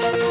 Bye.